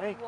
Hey.